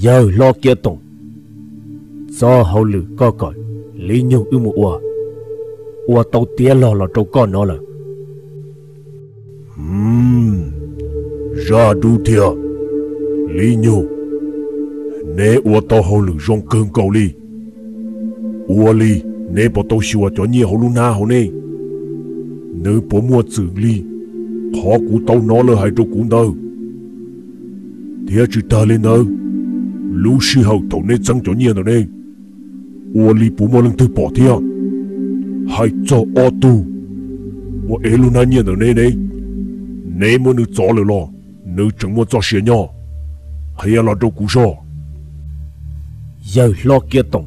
giờ lo kia tổng. Do hậu lử co cõi lý nhung ưu mù ua. Ua tàu tía lo là trâu con nó là. Hmm ra đu thia lý nhung nế ua tàu hậu lử rong cơn cầu li ua li nế bỏ tàu xua à cho nhiều hậu lu na hậu nê, nữ bỏ mua trưởng li khó cú tàu nó là hai trâu cú đâu thia chỉ ta lên đâu lúc xí hậu tổ nê chẳng cho nhiên rồi nê. Ua lì bú mô lưng tư bỏ thịa Hai cho ô tu. Ua ế lù nà nhiên rồi nê nê. Nê mô nữ cho lửa lò Nữ chẳng mô cho xìa nhỏ Hay là đâu cú xò Giờ lo kia tổng.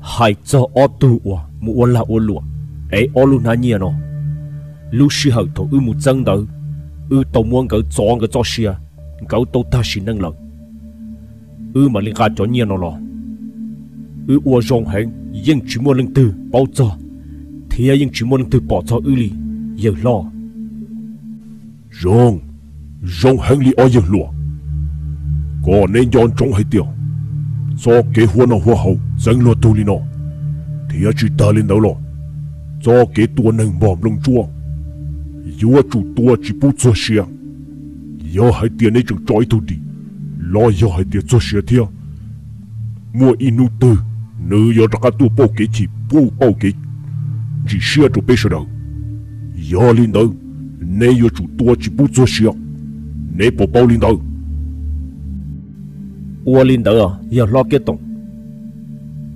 Hai cho ô tu ua. Mù ua là ua lùa. Ế ô lù nà nhiên rồi. Lúc xí hậu tổ ư mù chân đỡ. Ư tổ muôn gỡ cho ngỡ cho xìa Gỡ tổ ta xì năng lợi ư mà linh ca cho nhiên nó lo. Ư ua rong hẹn nhưng chỉ muốn linh từ bao cho thì à, nhưng chỉ muốn linh từ bỏ cho ư li giờ lo. Rong rong hẹn li ở giờ lo có nên dọn trong hay tiêu cho kế hoa nó hoa hậu dân lo tu li nó. Thì à, chỉ ta lên đâu lo cho kế tua nâng bom lông chua. Yếu à, chủ tua chỉ bút cho xia yếu hai tiền ấy chẳng trói tu đi lo yo hai tiệt cho sửa thiệt mua inu tư, nữ yo ra tu bao kế chỉ bu bao kế chỉ sửa cho bê đâu yo linh đâu nay yo chủ tua chỉ bu cho sửa. Nay bộ bao linh đâu ua linh đâu à giờ lo cái tổng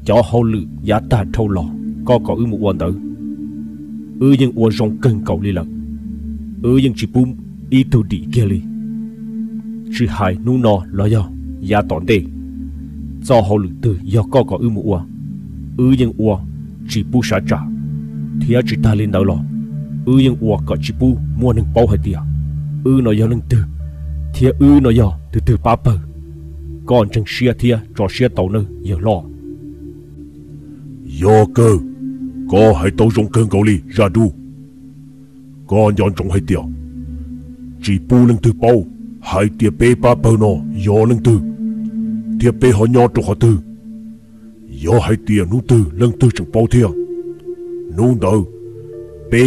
cho hậu lự, giá ta thâu lò, có có ư một quan đâu ư nhưng ua rong cần cầu đi lần ư nhưng chỉ bu ý tu đi kia li chỉ hai nu nọ lo yo ya tòn tê cho họ lực từ do có có ư một ua. Ư nhưng ua, chỉ bu sa trả thì chỉ ta lên đầu lo ư nhưng ua có chỉ bu, mua nâng bao hay tiệt ư nó do nâng từ. Thì ư nó do từ từ ba bờ. Còn chẳng xia thia cho xia tàu nữa giờ lo yo cơ, có hai tàu trong cơn cầu ly ra đu. Còn dọn trong hay tiệt chỉ bu nâng từ bao. Hai tia Pe Pa bao nó Yo lưng tư Tia Pe họ nhỏ trục họ tư Yo hai tia nụ tư lưng tư chẳng bao thia Nụ đâu Pe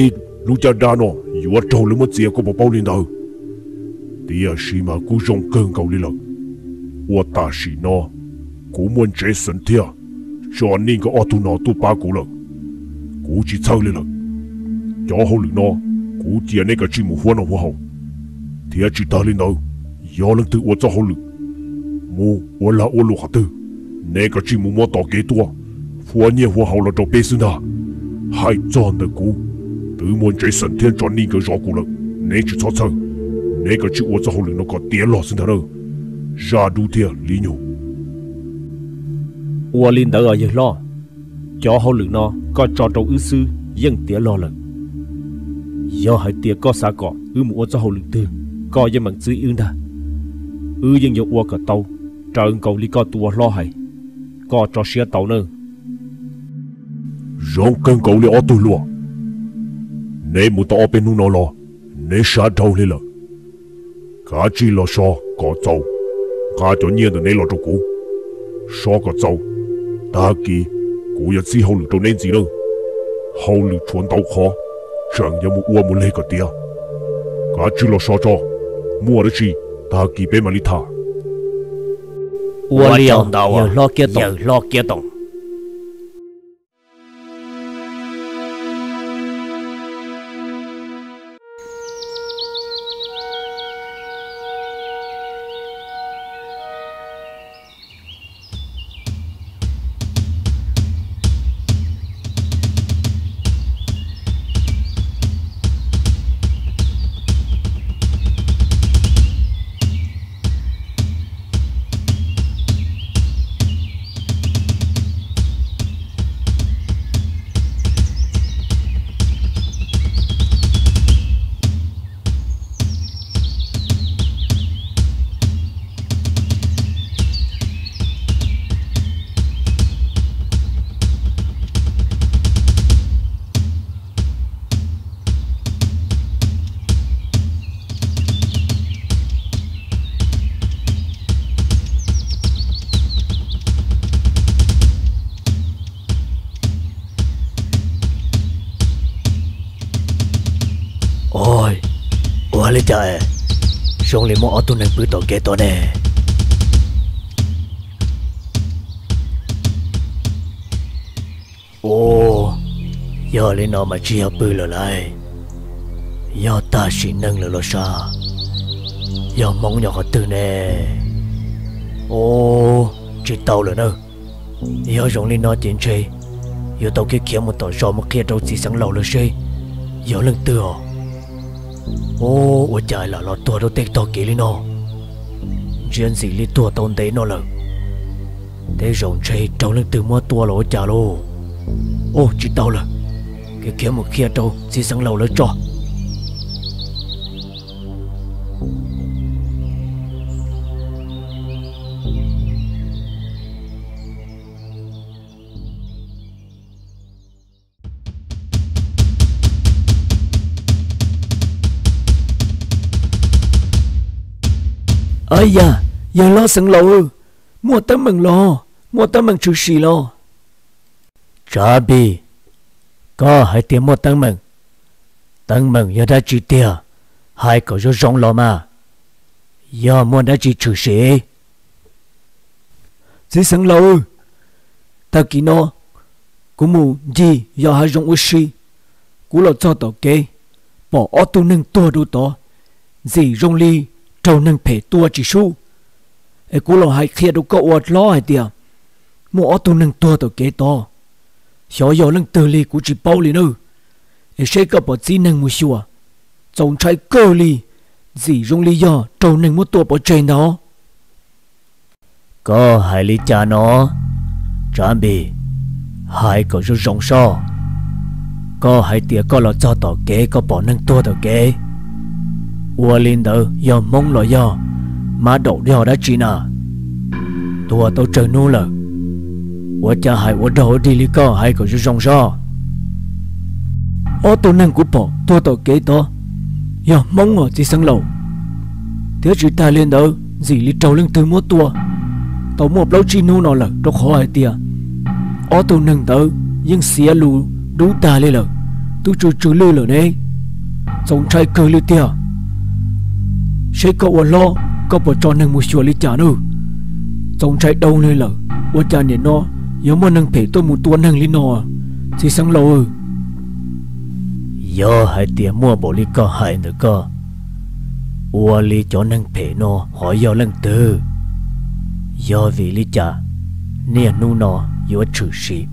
nụ cha đa nó Yo trâu lưng mất dìa có bao bao lên đâu, Tia xì mà cú rong cơn cầu lên lợ Wa ta xì nó Cú muốn chế sân thia Cho nên có ô tu nó tu ba cú lợ Cú chỉ thơ lên lợ Cho hô lưng nó Cú tia này cả chim mù hoa nó hoa hồng Tia chỉ ta lên nợ 要能对我做好了，我我老我录下的，那个节目我到几多，换年换好了就别生了，还赚的股，对门这身体赚你个绕股了，你去操操，那个节目做好了那个跌落身头了。ra đủ thiệt lý nhủ ua linh đỡ ở giờ lo cho hậu lực nó có cho trâu ư sư dân tía lo lần do hai tía có xa cọ ư mua cho hậu lực tư có dân bằng chữ ư đà ư dân yêu ua cả tàu trả ưng cầu lý có tua lo hay có cho xe tàu nữa. Rong cân cầu lý ô tu lùa nè mu tao bên nu nó lo nè xa đâu lý lợ cả chi lo so có tàu, cả cho nhiên được nấy lo cho cũ. So có tàu, ta kỳ cũ ya chỉ hậu lực cho nên gì nữa, hậu lực chuẩn tàu khó. Chẳng ya mu ua mu lấy cái tia cả chi lo so cho. Mua được gì ta kỳ bên mà đi thả ua liang giờ lo kia tổng giờ lo kia tổng trời. Xong liền mua ô tô nên bữa tổ kế tổ nè. Ồ, giờ lên nó mà chỉ học bự lại. Giờ ta chỉ nâng là lo xa. Giờ mong nhỏ có từ nè. Ồ chỉ tàu rồi nữa. Giờ dùng lên nó tiền chơi. Giờ tàu kia kia một tổ gió một kia đâu chỉ sáng lâu rồi chơi. Giờ lần từ ô, ôi trời là lo tua đâu tết to kia lên nó chuyện gì li tua tôn tế nó lần thế rồng chơi trong lưng từ mua tua lỗ trả lô ô chỉ tao là cái kia một kia đâu chỉ sáng lâu lấy cho 呀，又攞成路，莫得问咯，莫得问出事咯。查比，个系点莫得问？等问有得住啲，系个咗中咯嘛？有莫得住出事？只成路，ta kỳ nó, cú mù gì giờ hai rong ushi, cú lo cho tàu kế, bỏ ô tô nâng tua đủ to, gì rong ly trâu nâng phê tua chỉ su. Ai cú lo hai kia đâu có ọt lo hai tiệt mua tu nâng tua tàu kế to. Xó giờ nâng từ li cú chỉ bao li nữa ai sẽ có bỏ chỉ nâng mua xua. Trông trái cơ li gì rong li giờ trâu nâng mua tua bỏ trên đó có hai li cha nó. Trang bị hai có rong rong so. Có hai tiệt có lo cho tàu kế, có bỏ nâng tua tàu kế. 我领导要懵了要，马đầu đeo đã chỉ nà. Tua tao chờ nu了，我家还我đầu đi lý có hay có rong so. Ô tô năng của bỏ tua tao kế to, ya mong ở chỉ sang lầu. Thế chỉ ta lên đó, gì lý trâu lên từ mua tua. Tao mua lâu chi nu nó là đâu khó ai tia. Ô tô năng tao, nhưng xía lù đủ ta lên là, tôi chú chú lưu là này. Giống trai cơ lưu tia sẽ có ở lo có bỏ cho nên một chùa lý trả nữa. Trong trái đâu nơi là ở cha nè nó nhớ mà năng thể tôi một tuần hàng lý nó chỉ à. sáng lâu giờ hai tiền mua bộ lý có hai nữa cơ. Ở lý cho năng thể nó hỏi giờ lần tư. Giờ vì lý trả nè nu nó giờ trừ sĩ.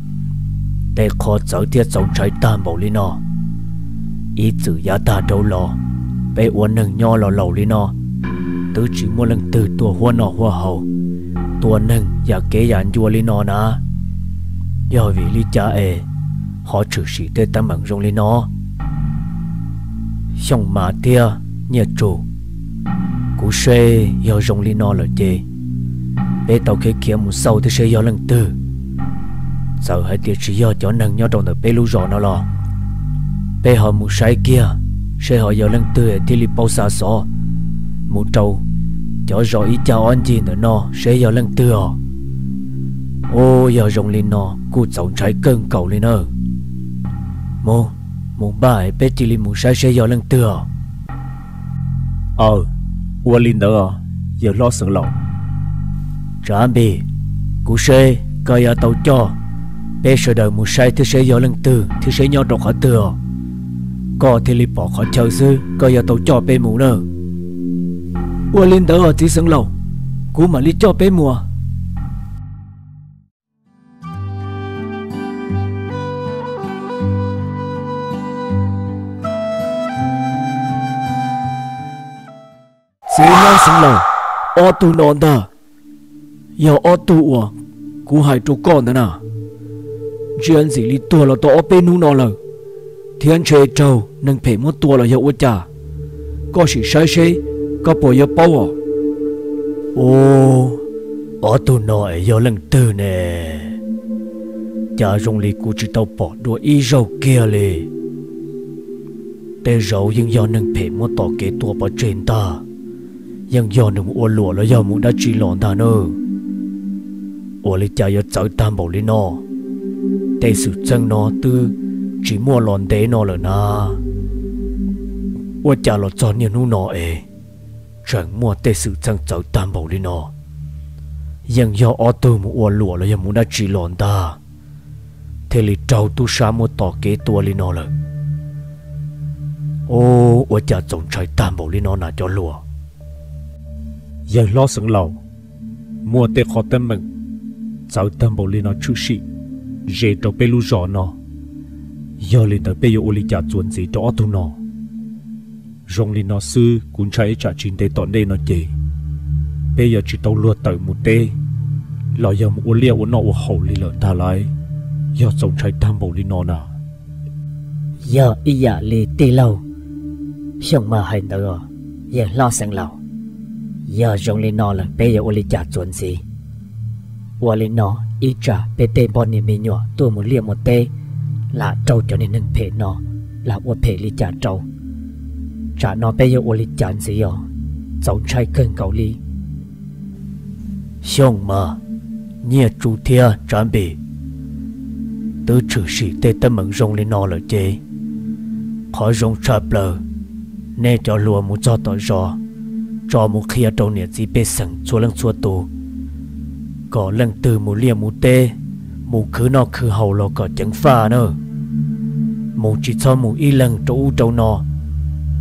Để khó 走贴 trong trái ta bộ lý nó ý chữ giá ta đâu lo bé uốn nâng nho lò lầu li nó. Tứ chỉ mua lần từ tua hoa nọ hoa hậu tua nâng và kế dàn chua li nó nà do vì li cha ê, họ trừ sĩ tê tâm bằng rong li nó. Xong mà tia nhẹ chủ cú xe do rong li nó là chê. Bé tàu kế kia một sau thì xe do lần tư sợ hai tia chỉ do cho nâng nhau trong tờ bé lũ rõ nó lò. Bé họ một sai kia sẽ họ giờ lần tư thì li bao xa xó một trâu cho rõ ý chào anh chị nữa nó sẽ giờ lần tư à? Ô giờ rồng lên nó cụ chồng trái cơn cầu lên nữa mô mô bài bé chỉ li mù sai sẽ giờ lần tư à? Ờ ua linh đó giờ lo sợ lòng. Trả bì cụ sẽ coi ở tàu cho. Bé sợ đời mù sai thì sẽ giờ lần tư thì sẽ nhau đọc khỏi tư à có thể lý bỏ khỏi chờ sư có giờ tàu cho bê mù nơ ua lên đỡ ở tí sân lầu, cú mà lý cho bê mùa sư à. ngang sướng lầu ô tu nón ta giờ ô tu ua, cú hai chú con đó nà chuyện gì lý tua là tao ô bê nu nó lời thiên chế trâu nâng phải một tua là hiệu trả, có sự sai sai có bộ hiệu bao à ô ở tù nội hiệu lần tư nè cha rong lì cụ chỉ tàu bỏ đùa y rau kia lì tê rau nhưng do nâng phải mua tỏ kế tua bỏ trên ta nhưng do nâng ô lụa là do muốn đã chỉ lòn ta nữa ô lì cha yêu cháu tam bảo lì nó tê sự chân nó tư chỉ mua lòn tế nó là na 我家了早年努诺诶，整莫得事正走担保哩诺，ยัง要ออตัวมัวหลัวแล้วยังมุนได้จีหลอนตาเทลิเจ้าตุชามัวต่อเกตัวลินอเลยโอ้ว่าจะจงใจตามบอกลินอน่าจะหลัว giờ lo sừng lầu mua tê khó tâm mừng cháu tâm bộ lên nó chú sĩ dễ cho bê lu rõ nó giờ lên tới bây giờ uli chả chuẩn gì cho tu nó rong lên nó sư cũng chạy chả chín tê tọn đây nó chê bây giờ chỉ tàu lừa tới một tê. Lo giờ một uli của nó hậu li lợn ta lại. Giờ sống chạy tham bộ lên nó nà. Giờ ý giờ lì tê lâu. Xong mà hay nữa giờ lo sang lâu, giờ rong lên nó là bây giờ uli chả chuẩn gì uli nó ít trả bê tê bọn này mình nhỏ tôi muốn liệm một tê là trâu cho nên nâng phê nó là ô phê lý trả trâu. Trả nó bây giờ ô lý trả gì ạ, giống trai cân cầu lý. Xong mà nhẹ chủ thia chuẩn bị tứ trừ sĩ tê tâm mừng rong lên nó là chê. Khỏi rong chập lờ nè cho lùa một cho tỏ giò cho một khi trâu nè gì bê sẵn chua lăng chua tù. Có lần từ một lia một tê mù khứ nó khứ hầu lo cả chẳng pha nữa mù chỉ cho mù y lần trâu trâu nó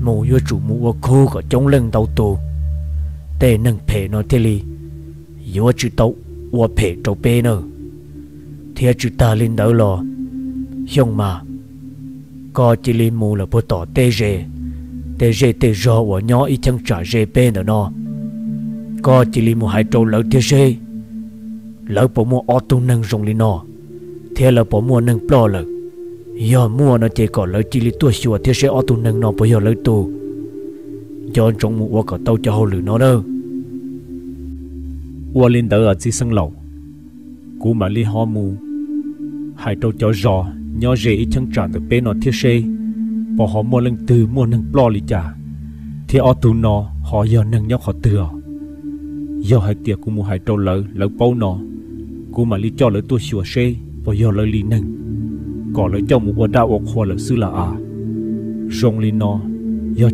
mù yêu chủ ở khô cả chống lần đầu tù. Tê nâng phê nó thế li. Yêu chữ tàu ua phê trâu bê nữa thế chữ ta lên đỡ lo. Hiong mà có chỉ li mù là bố tỏ tê rề tê rê tê rò của nhỏ y chẳng trả rê bê nữa nó có chỉ li mù hai trâu lỡ thế rê lỡ bỏ mua ô tô nâng rong li nó thế lỡ bỏ mua nâng plo lỡ giờ mua nó chỉ có lỡ chỉ li tua xua, thế sẽ ô tô nâng nó bây giờ lỡ tu giờ trong mua có tàu cho hồ lử nó đâu. Ua lên đỡ ở dưới sân lầu. Cú mà li ho mù. Hai tàu cho giò, nhỏ dễ ít chẳng trả được bê nó thế rê bỏ họ mua lần từ mua nâng plo lý chả thế ở tù nó, họ giờ nâng nhóc họ tựa. Giờ hai tiệc của mua hai trâu lỡ lỡ bao nó cú mà li cho lỡ tôi xua xe và giờ lỡ li nâng có lỡ cho một quả đau ốc hoa lỡ sư là à. Rong li nó giờ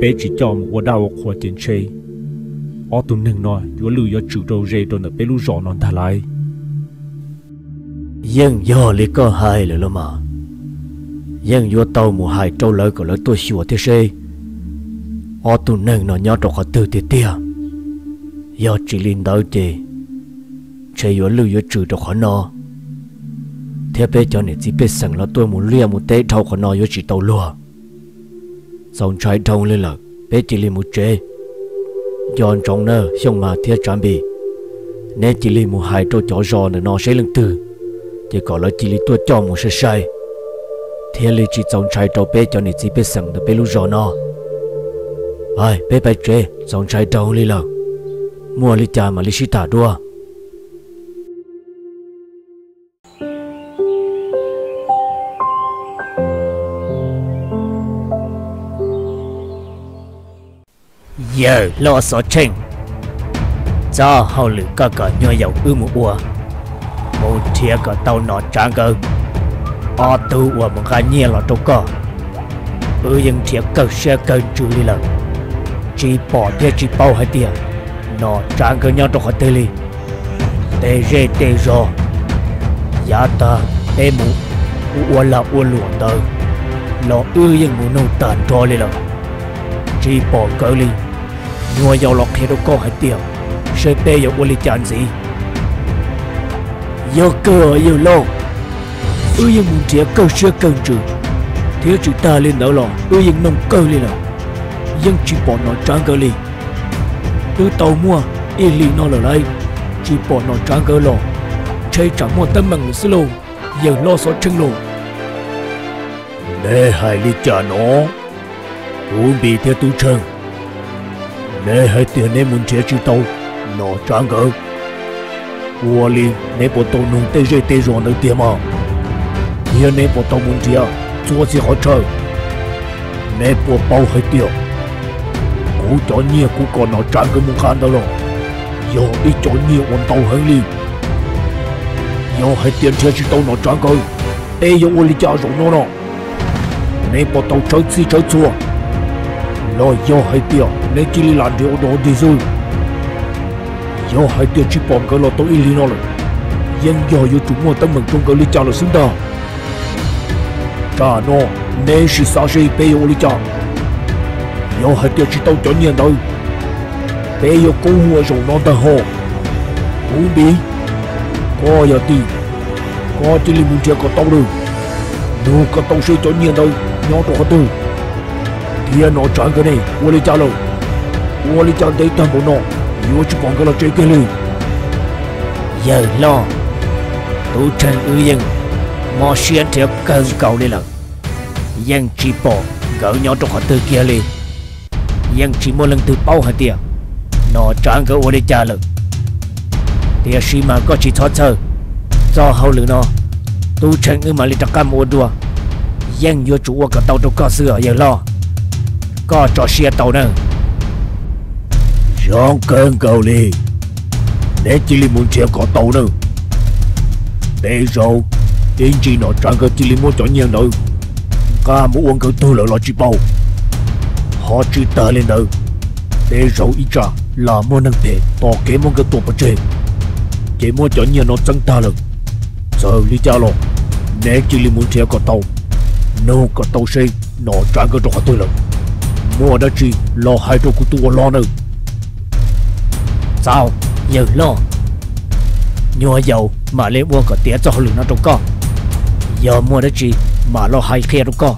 bé chỉ cho một quả đau ốc hoa trên xe ở tù nâng nó vừa lưu giờ chịu trâu rê rồi nó bé lưu rõ nó thả lại dân do li có hai rồi mà dân vô tàu mùa hai trâu lỡ có lỡ tôi xua thế xe ở tù nâng nó nhớ trọc họ từ tiệt tiệt giờ chỉ linh đỡ chê chơi vô lưu vô trừ cho họ nó thế bé cho nên chỉ biết rằng là tôi muốn lia một tế thâu họ nó vô chỉ tàu lùa. Xong trái thông lên là bé chỉ li một chế dọn trong nơ, xong mà thiết chuẩn bị nên chỉ li một hai trâu chó giò nữa nó sẽ lưng từ chỉ có là chỉ li tôi cho một sẽ sai thế lý chỉ xong trái trâu bé cho nên chỉ biết rằng là bé lưu giò nó ai bé bé chế xong trái trâu lên là mua lý cha mà lý sĩ tả đua. Giờ lo sợ chênh cho hậu lử cả cả nhỏ dầu ư một ua một thiệt cả tàu nọ trang cơ ở tu ua một cái nhẹ lo trâu cơ ư dân thiệt cơ xe cơ chú lì lần chỉ bỏ thiệt chỉ bao hai tiền nọ trang cơ nhau trong khỏi tê li tê rê tê rô giá ta tê mũ ua là ua luồng tơ lo ư dân mũ nâu tàn trò li lần chỉ bỏ cỡ li nhua dầu lọt hệ đâu có hai tiền. Sẽ bê dầu ua gì? Yêu cơ yêu lâu ư dân mũ cơ xe cơ trừ. Thiếu chỉ ta lên đỡ lòng ư dân nông cơ lên lần dân chỉ bỏ nó trang cơ li tôi tàu mua, y lì nó ở đây chỉ bỏ nó trang cơ lò. Chơi chẳng mua tâm bằng sư lô. Giờ lo số chân lô. Để hai lý cha nó Cũng bị theo tu chân Nè hai tiền nè muốn chế chữ tao. Nó trang cơ Ua li nè bộ tàu nung tê rê tê rồi nợ tiền mà. Hier nè bộ tàu muốn chế Chua gì họ chờ Nè bộ bao hai tiền cú cho nhiều cú còn nó trang cơ muốn khăn đâu rồi giờ đi cho nhiều con tao hơn đi giờ hai tiền chơi chỉ tao, nó trang cơ ê giờ ô li cha rồi nó nó nè bỏ tàu chơi gì chơi chua lo yo hai tia ne chỉ li lan de o do di yo hai tia chỉ bom cái lo to ili nó rồi yên yo yo chủ mua tâm mừng trong cái li cha lo xứng đà cha nó ne shi sa shi pe yo li cha. Yo hai tia chỉ tao cho nhiên đâu pe yo cô hùa rồi nó ta hồ. Cú bi có yo ti có chỉ li muốn chơi có tao rồi. Nếu có tao sẽ cho nhiên đâu nhỏ tổ có tư kia nó chọn cái này vô li chào lâu vô li chào đấy toàn bộ nó yêu chú còn cái là chơi cái lư giờ lo tu chân ư dân mò xuyên theo cơn cầu đi lần dân chỉ bỏ gỡ nhỏ trong họ từ kia liền dân chỉ mua lần từ bao hả tiền nó chọn cái ô li chào lâu thì xí mà có chỉ thoát thơ do hậu lửa nó tu chân ư mà li trắc cam ô đua dân vô chủ cả tàu trong cơ xưa giờ lo có cho xe tàu nữa Rong cơn cầu lì Để chỉ lì muốn chèo có tàu nữa Để rồi, Tiến chi nó trang cơ chỉ lì muốn chọn nhiên nữa Cả muốn uống cái tư lợi lo chi bầu Họ chỉ tờ lên nữa Để rồi ít ra là mua năng thể Tỏ kế muốn cái tù bà chê Chỉ muốn chọn nhiên nó chẳng ta lần Giờ lý cha lộ Để chỉ lì muốn chèo có tàu. Nếu có tàu xe Nó chẳng có rõ tôi lần Mua đã chi, lo hai đồ của tôi lo nữa. Sao? Giờ lo. Nhua dầu, mà lấy buông cả tiền cho họ nó trong co. Giờ mua đó chi, mà lo hai khe trong co.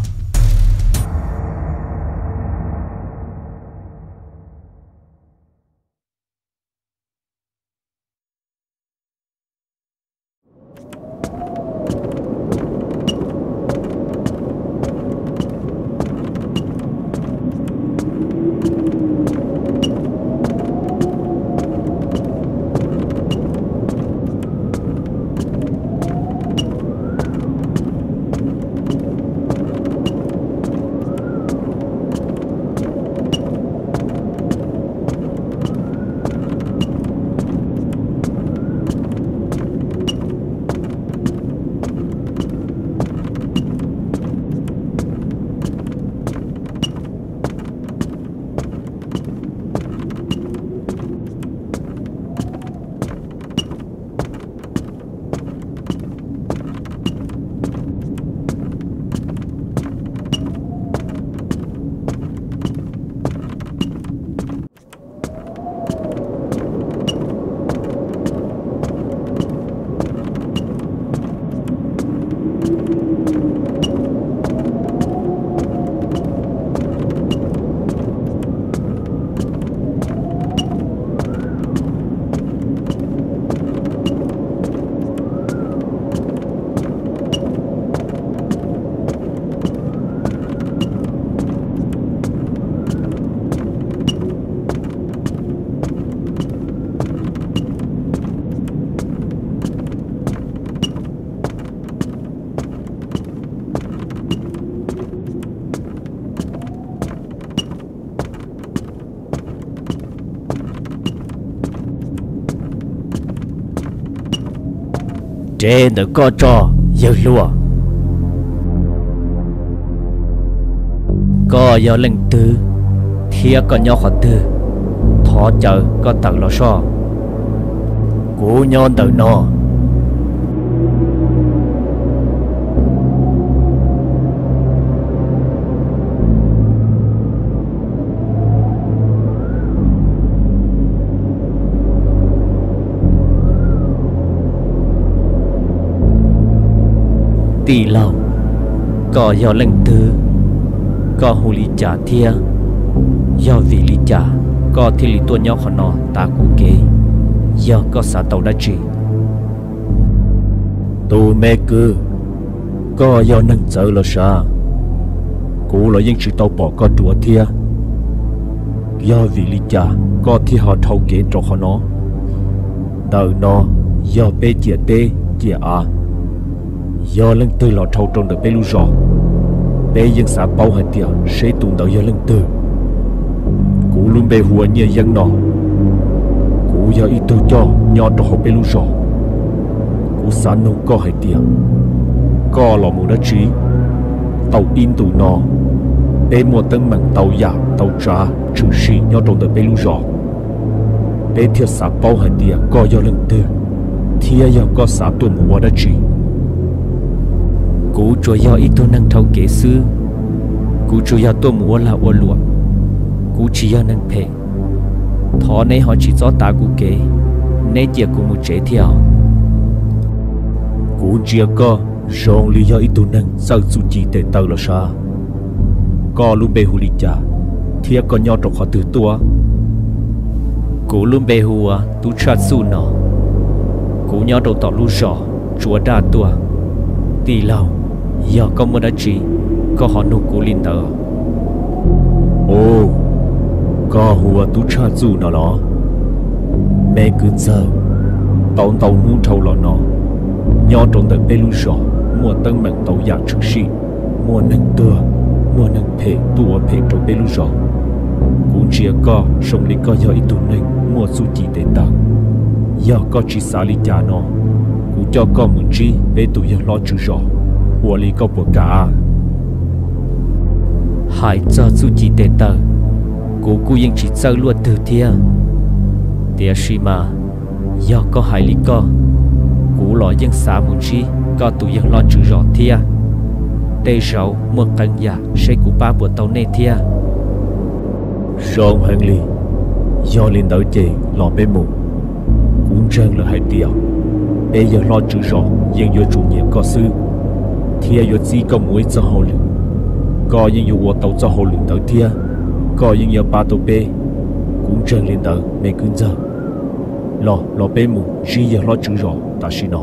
trên được có cho giờ lùa có giờ lần tư, thia có nhỏ khó tư, thọ chờ có tận lò so cú nhon từ nó tỷ lâu có do lần tư có hồ lý trả thia, do vì lý trả có thì lý tuôn nhau khó nó ta cũng kế, do có xã tàu đã trị tu mê cư, có do nâng chờ là xa cũ là những sự tàu bỏ có chùa thia, do vì lý trả có thì họ thâu kế cho họ nó đời nó do bê chia tê chia a do lần tư lọ trâu trong được bê lưu rõ bê dân xã bao hành tiệt sẽ tụng đạo do lần tư. Cụ luôn bê hùa nhờ dân nọ. Cụ do y tư cho nhỏ trò họ bê lưu rõ cụ xã nông có hay tiệt có lọ mù đất trí. Tàu in tụ nọ bê mua tân mạng tàu giả, tàu trà trừ sĩ nhau trong được bê lưu rõ bê thiệt xã bao hành địa có do lần tư. Thiệt giờ có xã tuần mua đất trí cú chúa do ít tôi năng thâu kế sư cú chúa do tôi mua là ô lụa. Cú chỉ do năng phê thọ này họ chỉ cho ta cú kế nên chỉ cú một chế theo. Cú chỉ có rong lý do ít tôi năng sao chú chỉ để tàu là sao có luôn bê hù lý cha thiệt có nhau trong họ từ tua. Cú luôn bê hù à tu chát su nó cú nhau đầu tỏ lu rõ chúa đa tua. Tì lâu giờ có một đã chỉ có họ nụ cú linh tờ. Ô có hùa tu cha chú nó đó. Mẹ cứ giờ, tàu tàu nu thâu lọ nó nhau trong đời bê lu rõ mua tân mệnh tàu giả trực sĩ. Mua nâng tưa mua nâng phê tua phê trong bê lu rõ cũng chỉ có sông lý có do ít tu nâng mua su chỉ để tặng giờ có chỉ xả lý cha nó cũng cho con muốn chi bê tu giờ lo chữ rõ hùa lý có cả. Cho chỉ luôn thia. Tia do có lý co. Lo chi lo chữ rõ thia. Tê rau một căn nhà, sẽ cú ba bữa tàu nê thia. Rong hàng ly, do lên đỡ chê lo bê mù. Cũng trang là hai tiêu bây giờ lo chữ rõ, dân vô chủ nhiệm có sư thia vô chỉ có mỗi cho hậu lượng có yên vô tàu cho hậu lượng đỡ thia. Có yên vô ba tàu bê cũng trang lên đỡ mẹ cưng giờ lo lo bé mù chỉ giờ lo chữ rõ ta xin nó